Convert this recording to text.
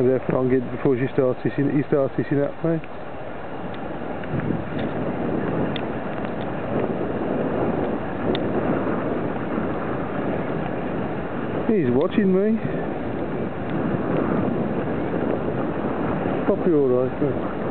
And therefore, I'm before she starts hissing, he starts hissing at me. He's watching me. Probably alright.